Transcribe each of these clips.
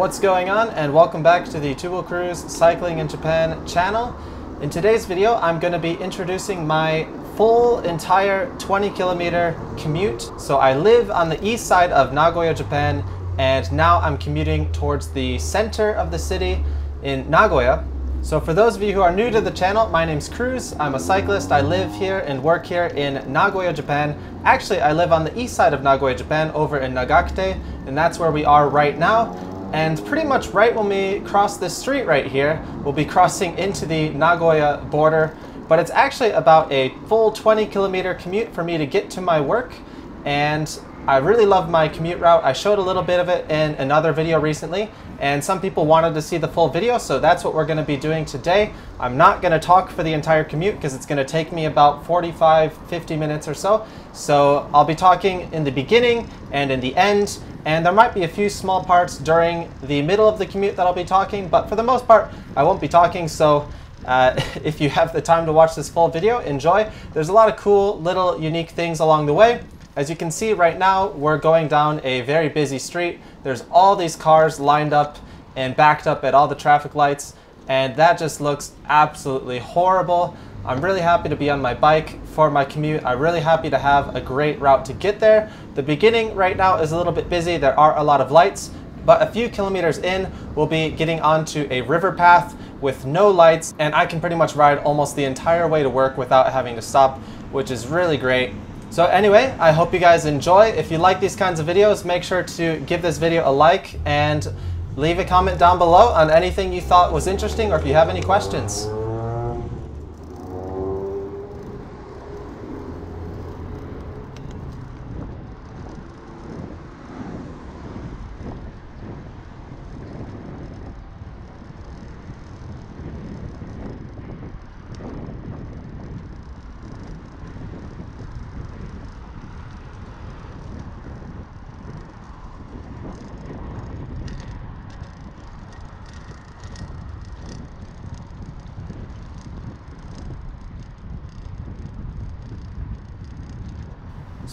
What's going on and welcome back to the Wheel Cruise Cycling in Japan channel. In today's video I'm going to be introducing my full entire 20 kilometer commute. So I live on the east side of Nagoya, Japan and now I'm commuting towards the center of the city in Nagoya. So for those of you who are new to the channel, my name's Cruz. I'm a cyclist. I live here and work here in Nagoya, Japan. Actually, I live on the east side of Nagoya, Japan, over in Nagakute, and that's where we are right now. And pretty much right when we cross this street right here, we'll be crossing into the Nagoya border. But it's actually about a full 20 kilometer commute for me to get to my work. And I really love my commute route. I showed a little bit of it in another video recently, and some people wanted to see the full video, so that's what we're going to be doing today. I'm not going to talk for the entire commute because it's going to take me about 45, 50 minutes or so. So I'll be talking in the beginning and in the end, and there might be a few small parts during the middle of the commute that I'll be talking, but for the most part, I won't be talking, so uh, if you have the time to watch this full video, enjoy. There's a lot of cool little unique things along the way. As you can see right now, we're going down a very busy street. There's all these cars lined up and backed up at all the traffic lights, and that just looks absolutely horrible. I'm really happy to be on my bike for my commute. I'm really happy to have a great route to get there. The beginning right now is a little bit busy. There are a lot of lights, but a few kilometers in, we'll be getting onto a river path with no lights, and I can pretty much ride almost the entire way to work without having to stop, which is really great. So anyway, I hope you guys enjoy. If you like these kinds of videos, make sure to give this video a like and leave a comment down below on anything you thought was interesting or if you have any questions.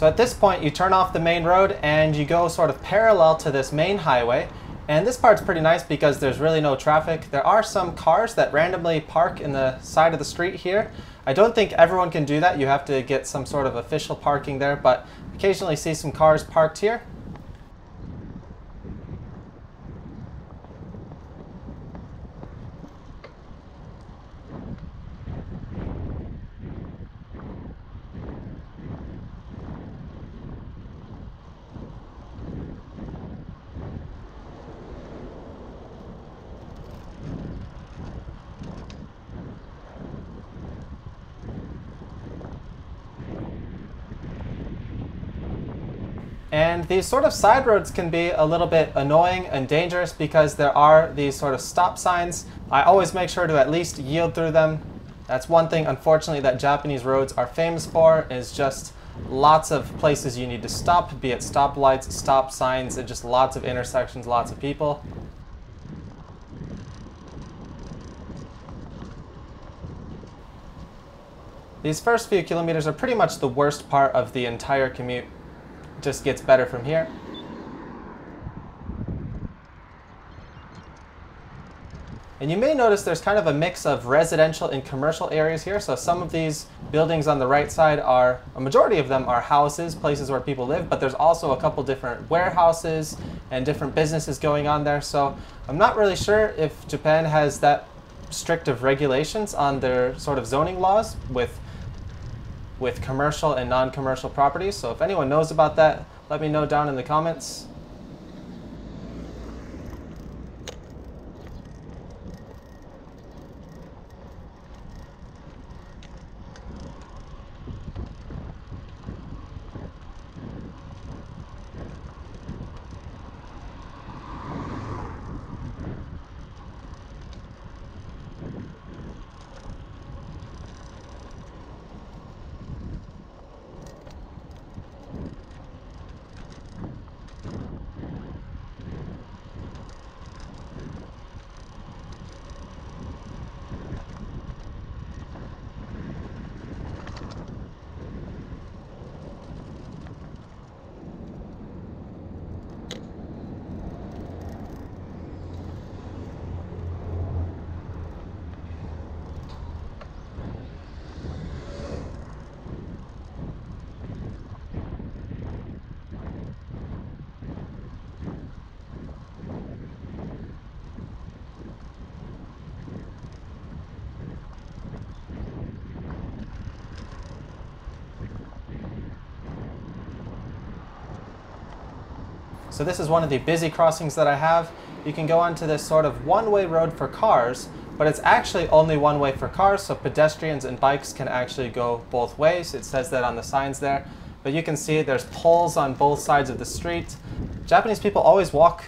At this point, you turn off the main road and you go sort of parallel to this main highway. And this part's pretty nice because there's really no traffic. There are some cars that randomly park in the side of the street here. I don't think everyone can do that. You have to get some sort of official parking there, but occasionally see some cars parked here. And these sort of side roads can be a little bit annoying and dangerous because there are these sort of stop signs. I always make sure to at least yield through them. That's one thing, unfortunately, that Japanese roads are famous for is just lots of places you need to stop, be it stoplights, stop signs, and just lots of intersections, lots of people. These first few kilometers are pretty much the worst part of the entire commute just gets better from here. And you may notice there's kind of a mix of residential and commercial areas here. So some of these buildings on the right side are, a majority of them are houses, places where people live, but there's also a couple different warehouses and different businesses going on there. So I'm not really sure if Japan has that strict of regulations on their sort of zoning laws with with commercial and non-commercial properties. So if anyone knows about that, let me know down in the comments. So this is one of the busy crossings that I have. You can go onto this sort of one-way road for cars, but it's actually only one way for cars, so pedestrians and bikes can actually go both ways. It says that on the signs there. But you can see there's poles on both sides of the street. Japanese people always walk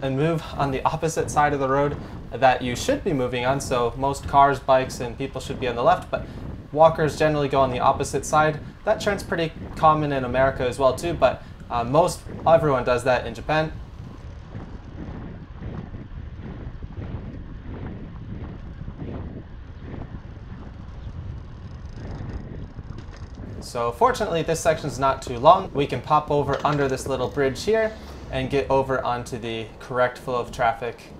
and move on the opposite side of the road that you should be moving on. So most cars, bikes, and people should be on the left, but walkers generally go on the opposite side. That trend's pretty common in America as well too, but uh, most everyone does that in Japan. So fortunately this section is not too long. We can pop over under this little bridge here and get over onto the correct flow of traffic.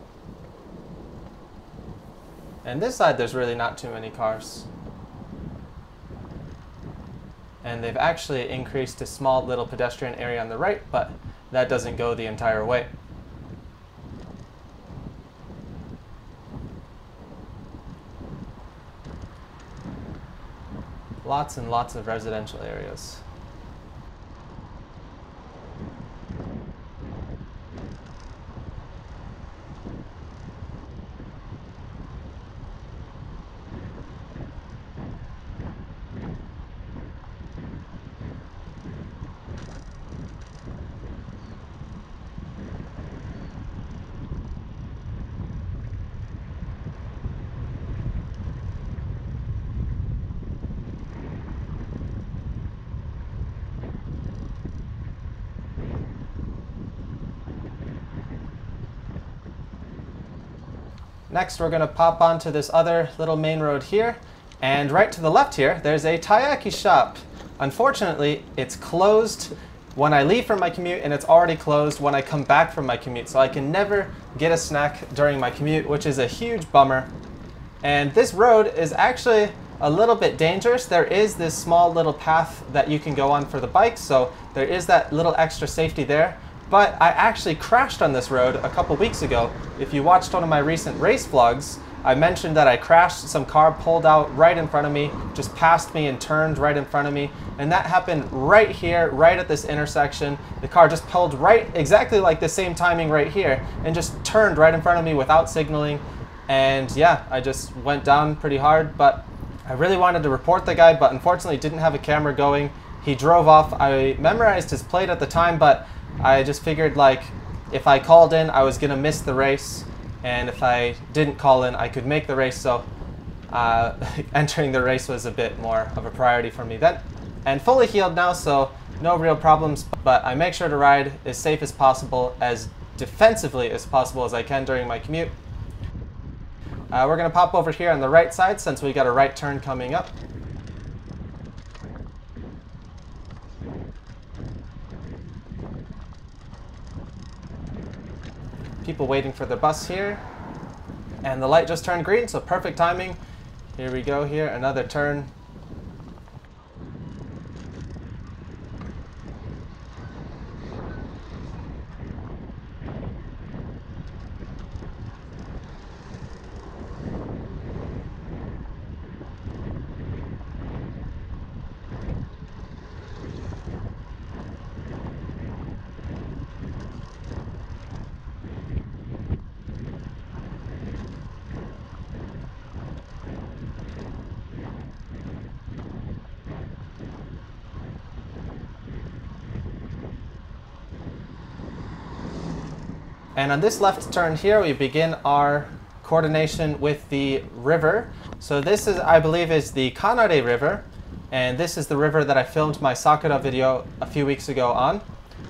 And this side there's really not too many cars. And they've actually increased a small little pedestrian area on the right, but that doesn't go the entire way. Lots and lots of residential areas. Next, we're gonna pop onto this other little main road here. And right to the left here, there's a taiyaki shop. Unfortunately, it's closed when I leave from my commute and it's already closed when I come back from my commute. So I can never get a snack during my commute, which is a huge bummer. And this road is actually a little bit dangerous. There is this small little path that you can go on for the bike, so there is that little extra safety there. But I actually crashed on this road a couple weeks ago. If you watched one of my recent race vlogs, I mentioned that I crashed, some car pulled out right in front of me, just passed me and turned right in front of me. And that happened right here, right at this intersection. The car just pulled right, exactly like the same timing right here, and just turned right in front of me without signaling. And yeah, I just went down pretty hard, but I really wanted to report the guy, but unfortunately didn't have a camera going. He drove off. I memorized his plate at the time, but I just figured like if I called in, I was gonna miss the race, and if I didn't call in, I could make the race. So uh, entering the race was a bit more of a priority for me then. And fully healed now, so no real problems. But I make sure to ride as safe as possible, as defensively as possible as I can during my commute. Uh, we're gonna pop over here on the right side since we got a right turn coming up. People waiting for the bus here. And the light just turned green, so perfect timing. Here we go here, another turn. And on this left turn here, we begin our coordination with the river. So this is, I believe, is the Kanare River. And this is the river that I filmed my Sakura video a few weeks ago on.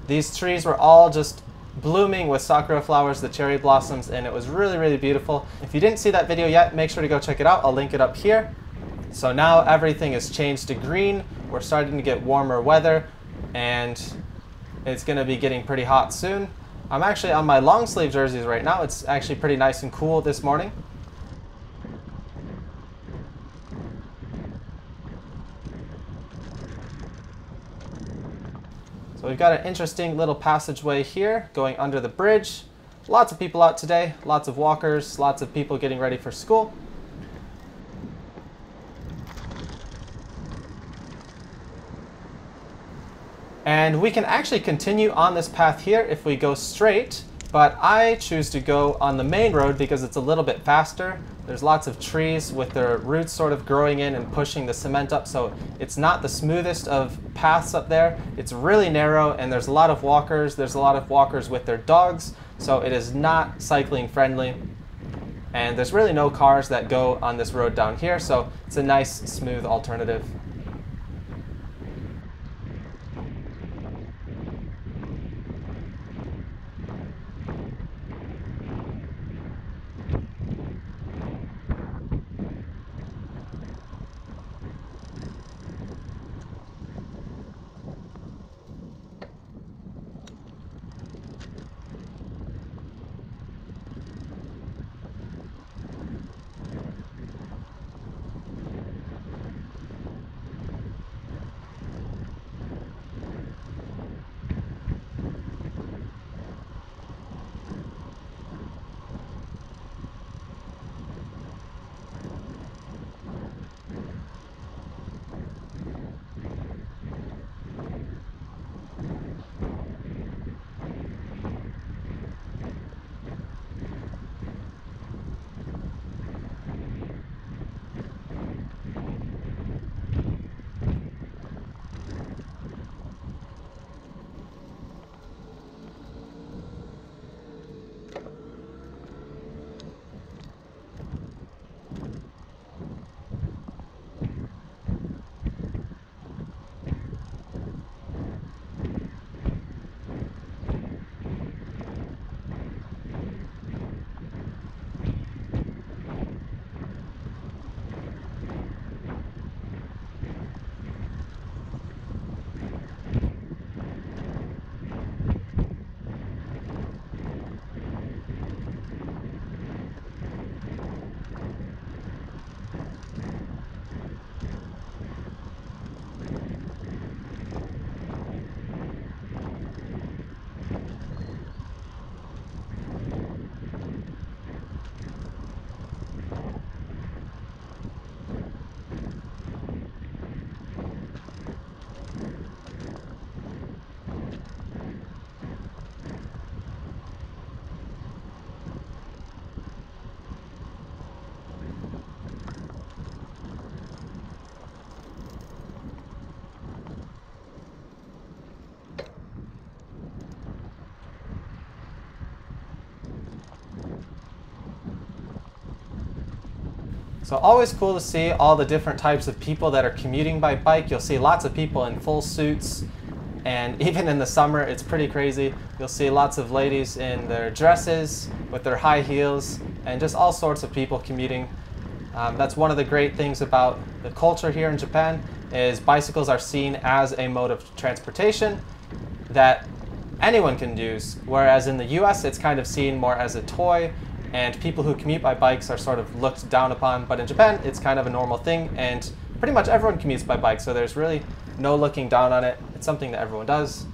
These trees were all just blooming with sakura flowers, the cherry blossoms, and it was really, really beautiful. If you didn't see that video yet, make sure to go check it out. I'll link it up here. So now everything has changed to green. We're starting to get warmer weather, and it's going to be getting pretty hot soon. I'm actually on my long sleeve jerseys right now. It's actually pretty nice and cool this morning. So we've got an interesting little passageway here going under the bridge. Lots of people out today, lots of walkers, lots of people getting ready for school. And we can actually continue on this path here if we go straight, but I choose to go on the main road because it's a little bit faster. There's lots of trees with their roots sort of growing in and pushing the cement up, so it's not the smoothest of paths up there. It's really narrow and there's a lot of walkers. There's a lot of walkers with their dogs, so it is not cycling friendly. And there's really no cars that go on this road down here, so it's a nice, smooth alternative. So always cool to see all the different types of people that are commuting by bike. You'll see lots of people in full suits and even in the summer it's pretty crazy. You'll see lots of ladies in their dresses with their high heels and just all sorts of people commuting. Um, that's one of the great things about the culture here in Japan is bicycles are seen as a mode of transportation that anyone can use, whereas in the US it's kind of seen more as a toy and people who commute by bikes are sort of looked down upon. But in Japan, it's kind of a normal thing, and pretty much everyone commutes by bike, so there's really no looking down on it. It's something that everyone does.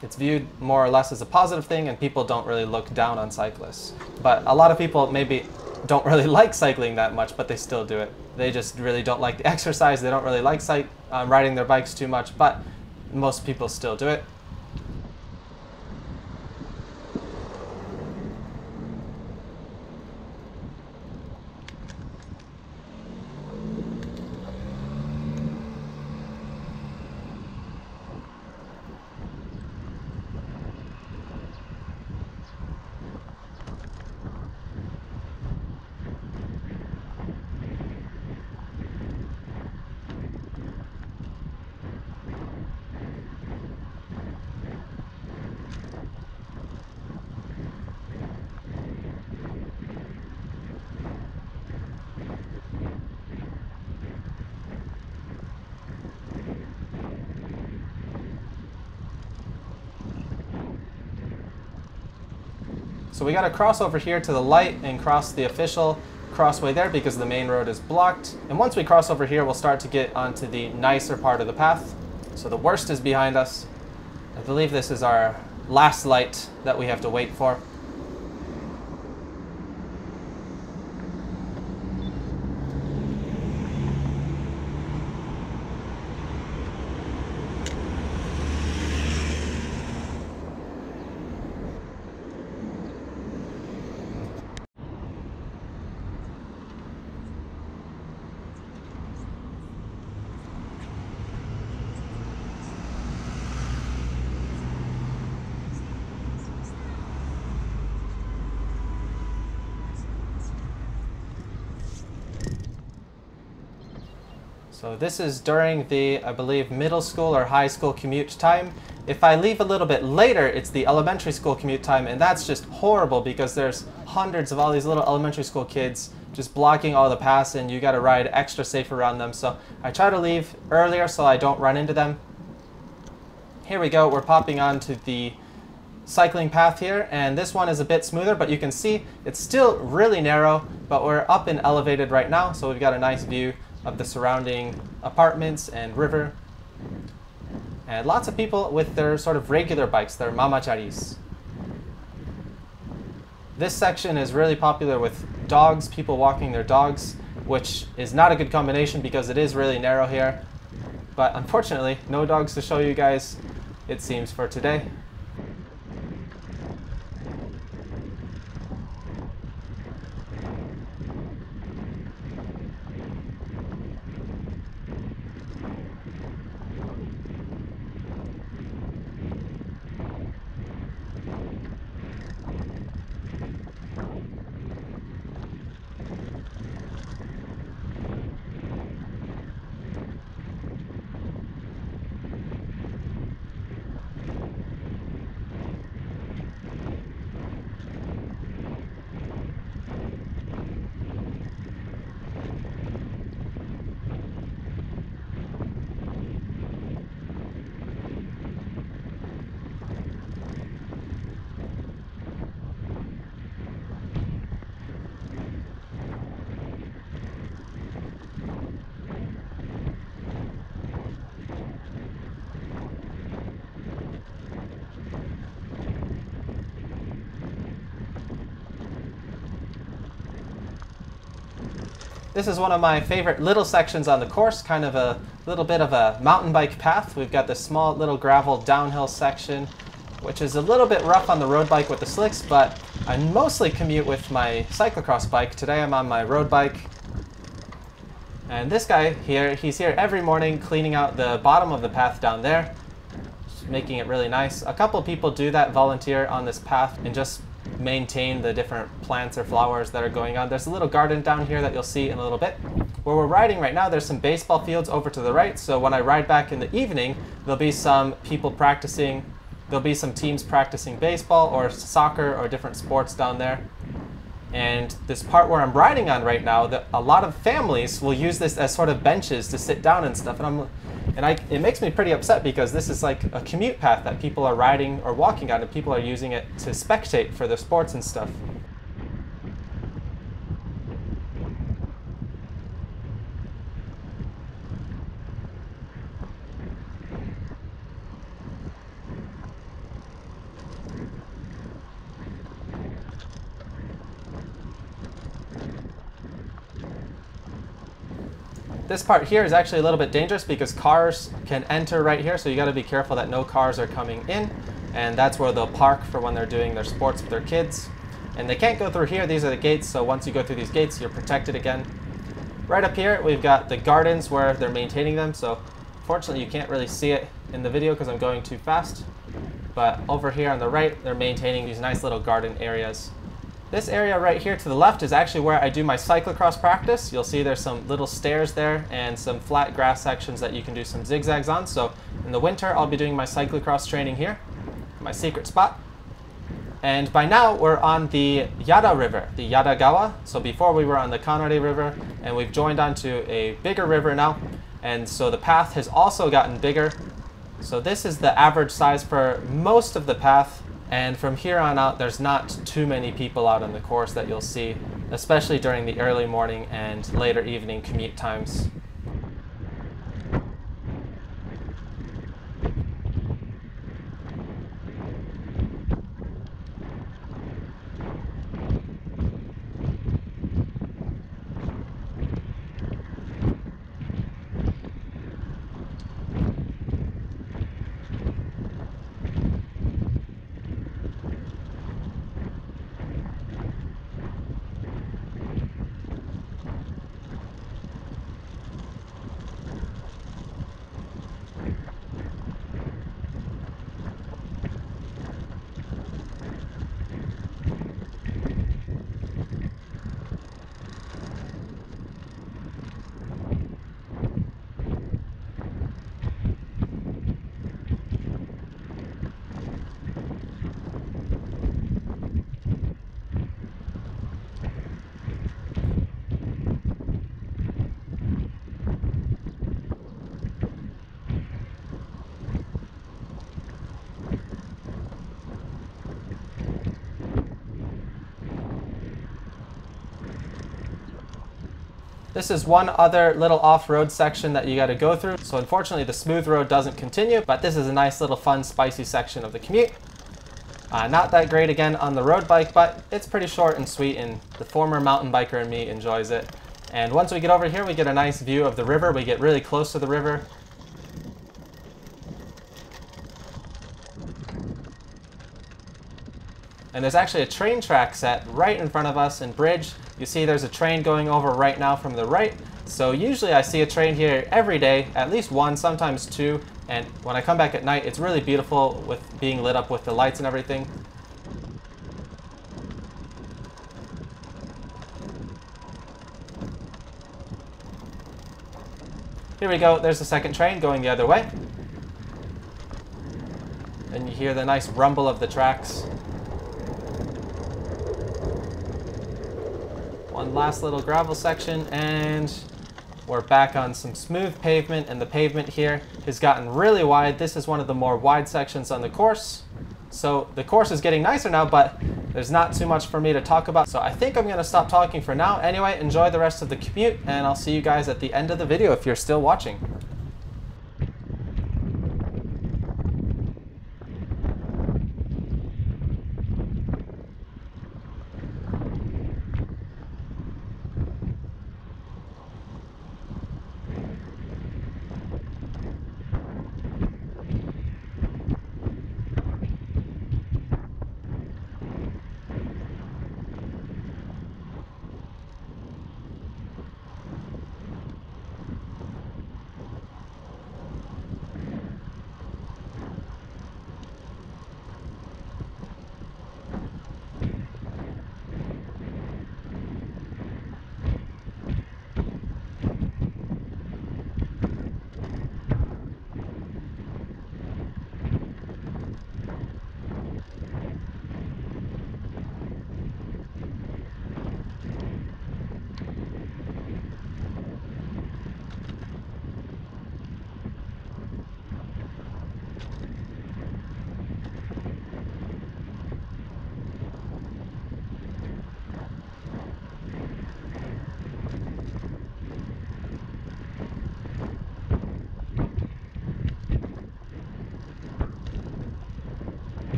It's viewed more or less as a positive thing, and people don't really look down on cyclists. But a lot of people maybe don't really like cycling that much, but they still do it. They just really don't like the exercise. They don't really like um, riding their bikes too much, but most people still do it. So we got to cross over here to the light and cross the official crossway there because the main road is blocked. And once we cross over here, we'll start to get onto the nicer part of the path. So the worst is behind us. I believe this is our last light that we have to wait for. This is during the, I believe, middle school or high school commute time. If I leave a little bit later, it's the elementary school commute time, and that's just horrible because there's hundreds of all these little elementary school kids just blocking all the paths, and you got to ride extra safe around them. So I try to leave earlier so I don't run into them. Here we go, we're popping onto the cycling path here, and this one is a bit smoother, but you can see it's still really narrow, but we're up and elevated right now, so we've got a nice view of the surrounding apartments and river. And lots of people with their sort of regular bikes, their mamacharis. This section is really popular with dogs, people walking their dogs, which is not a good combination because it is really narrow here. But unfortunately, no dogs to show you guys, it seems, for today. This is one of my favorite little sections on the course, kind of a little bit of a mountain bike path. We've got this small little gravel downhill section, which is a little bit rough on the road bike with the slicks, but I mostly commute with my cyclocross bike. Today I'm on my road bike. And this guy here, he's here every morning cleaning out the bottom of the path down there, making it really nice. A couple people do that volunteer on this path and just maintain the different plants or flowers that are going on. There's a little garden down here that you'll see in a little bit. Where we're riding right now, there's some baseball fields over to the right. So when I ride back in the evening, there'll be some people practicing. There'll be some teams practicing baseball or soccer or different sports down there. And this part where I'm riding on right now, that a lot of families will use this as sort of benches to sit down and stuff. And I'm and I, it makes me pretty upset because this is like a commute path that people are riding or walking on, and people are using it to spectate for their sports and stuff. This part here is actually a little bit dangerous because cars can enter right here, so you gotta be careful that no cars are coming in. And that's where they'll park for when they're doing their sports with their kids. And they can't go through here, these are the gates, so once you go through these gates, you're protected again. Right up here, we've got the gardens where they're maintaining them, so fortunately you can't really see it in the video because I'm going too fast. But over here on the right, they're maintaining these nice little garden areas. This area right here to the left is actually where I do my cyclocross practice. You'll see there's some little stairs there and some flat grass sections that you can do some zigzags on. So in the winter, I'll be doing my cyclocross training here, my secret spot. And by now, we're on the Yada River, the Yadagawa. So before we were on the Kanare River, and we've joined onto a bigger river now. And so the path has also gotten bigger. So this is the average size for most of the path and from here on out, there's not too many people out on the course that you'll see, especially during the early morning and later evening commute times. This is one other little off-road section that you got to go through. So unfortunately the smooth road doesn't continue, but this is a nice little fun spicy section of the commute. Uh, not that great again on the road bike, but it's pretty short and sweet and the former mountain biker in me enjoys it. And once we get over here, we get a nice view of the river. We get really close to the river. And there's actually a train track set right in front of us in Bridge. You see there's a train going over right now from the right. So usually I see a train here every day, at least one, sometimes two. And when I come back at night, it's really beautiful with being lit up with the lights and everything. Here we go, there's the second train going the other way. And you hear the nice rumble of the tracks. Last little gravel section and we're back on some smooth pavement and the pavement here has gotten really wide. This is one of the more wide sections on the course. So the course is getting nicer now, but there's not too much for me to talk about. So I think I'm gonna stop talking for now. Anyway, enjoy the rest of the commute and I'll see you guys at the end of the video if you're still watching.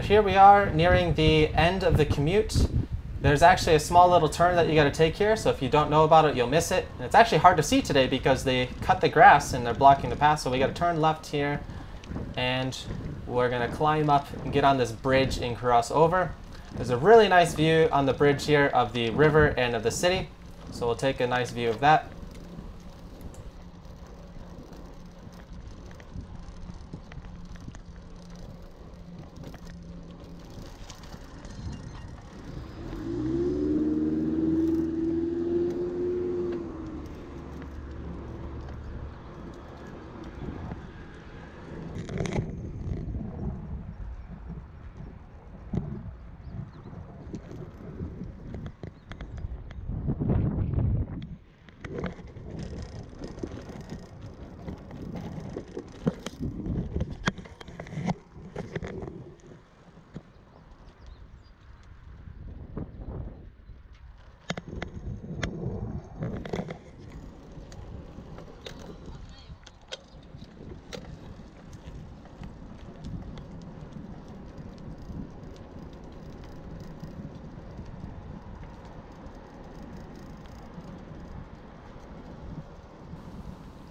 So here we are nearing the end of the commute. There's actually a small little turn that you got to take here, so if you don't know about it, you'll miss it. And it's actually hard to see today because they cut the grass and they're blocking the path, so we got to turn left here, and we're going to climb up and get on this bridge and cross over. There's a really nice view on the bridge here of the river and of the city, so we'll take a nice view of that.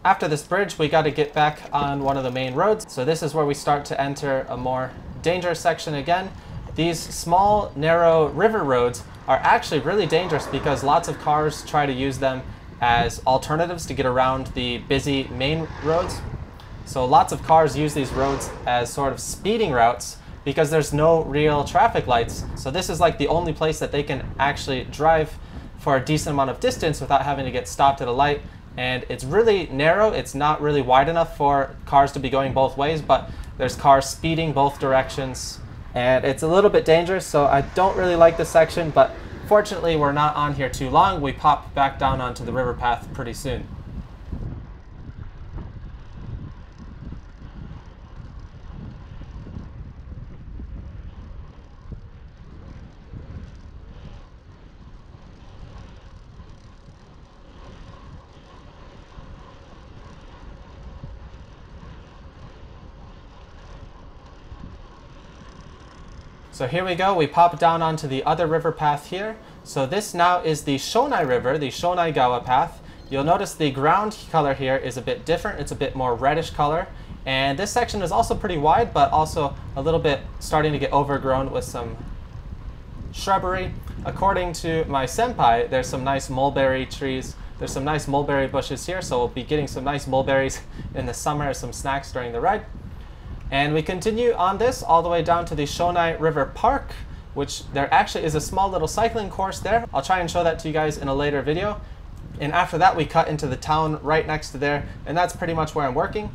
After this bridge, we got to get back on one of the main roads. So this is where we start to enter a more dangerous section again. These small, narrow river roads are actually really dangerous because lots of cars try to use them as alternatives to get around the busy main roads. So lots of cars use these roads as sort of speeding routes because there's no real traffic lights. So this is like the only place that they can actually drive for a decent amount of distance without having to get stopped at a light and it's really narrow. It's not really wide enough for cars to be going both ways, but there's cars speeding both directions, and it's a little bit dangerous, so I don't really like this section, but fortunately we're not on here too long. We pop back down onto the river path pretty soon. So here we go, we pop down onto the other river path here. So this now is the Shonai River, the Shonai-gawa path. You'll notice the ground color here is a bit different. It's a bit more reddish color. And this section is also pretty wide, but also a little bit starting to get overgrown with some shrubbery. According to my senpai, there's some nice mulberry trees. There's some nice mulberry bushes here, so we'll be getting some nice mulberries in the summer some snacks during the ride. And we continue on this all the way down to the Shonai River Park, which there actually is a small little cycling course there. I'll try and show that to you guys in a later video. And after that, we cut into the town right next to there, and that's pretty much where I'm working.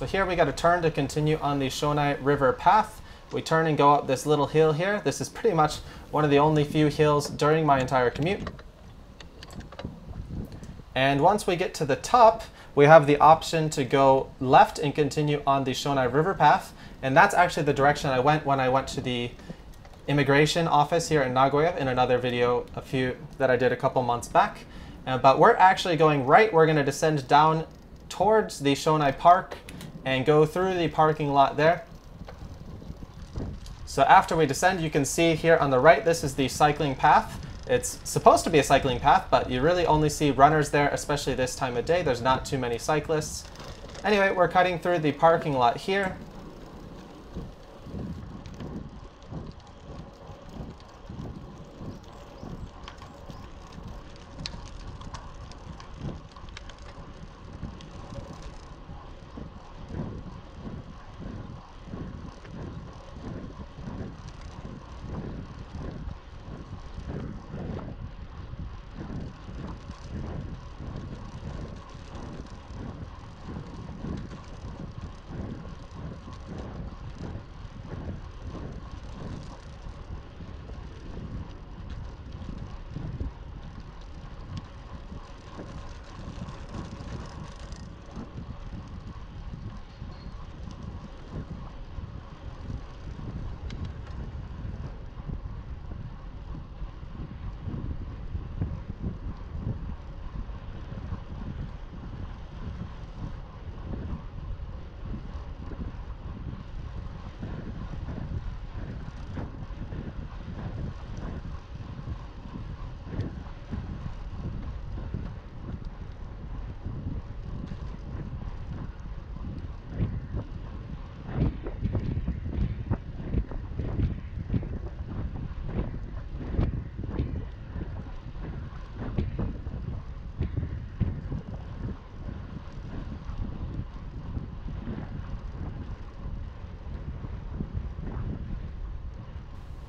So here we got to turn to continue on the Shonai River path. We turn and go up this little hill here. This is pretty much one of the only few hills during my entire commute. And once we get to the top, we have the option to go left and continue on the Shonai River path. And that's actually the direction I went when I went to the immigration office here in Nagoya in another video a few that I did a couple months back. Uh, but we're actually going right. We're going to descend down towards the Shonai Park and go through the parking lot there. So after we descend, you can see here on the right, this is the cycling path. It's supposed to be a cycling path, but you really only see runners there, especially this time of day. There's not too many cyclists. Anyway, we're cutting through the parking lot here.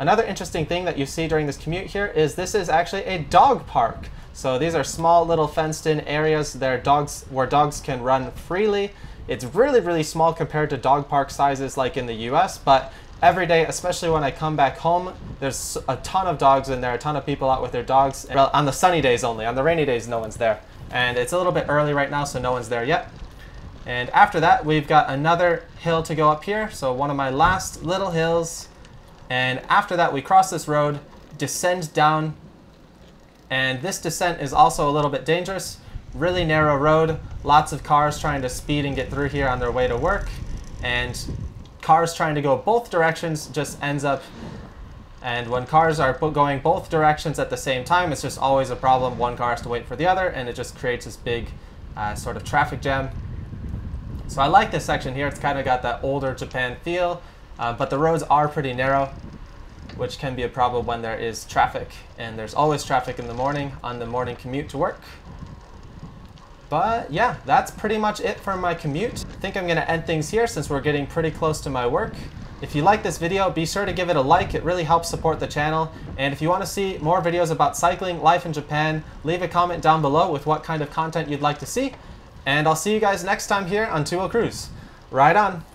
Another interesting thing that you see during this commute here is this is actually a dog park. So these are small little fenced in areas there dogs where dogs can run freely. It's really, really small compared to dog park sizes like in the US, but every day, especially when I come back home, there's a ton of dogs in there, a ton of people out with their dogs. Well, on the sunny days only. On the rainy days, no one's there. And it's a little bit early right now, so no one's there yet. And after that, we've got another hill to go up here. So one of my last little hills and after that, we cross this road, descend down, and this descent is also a little bit dangerous. Really narrow road, lots of cars trying to speed and get through here on their way to work, and cars trying to go both directions just ends up and when cars are going both directions at the same time, it's just always a problem. One car has to wait for the other, and it just creates this big uh, sort of traffic jam. So I like this section here. It's kind of got that older Japan feel. Uh, but the roads are pretty narrow, which can be a problem when there is traffic. And there's always traffic in the morning on the morning commute to work. But yeah, that's pretty much it for my commute. I think I'm going to end things here since we're getting pretty close to my work. If you like this video, be sure to give it a like. It really helps support the channel. And if you want to see more videos about cycling, life in Japan, leave a comment down below with what kind of content you'd like to see. And I'll see you guys next time here on Two Wheel Cruise. Ride on!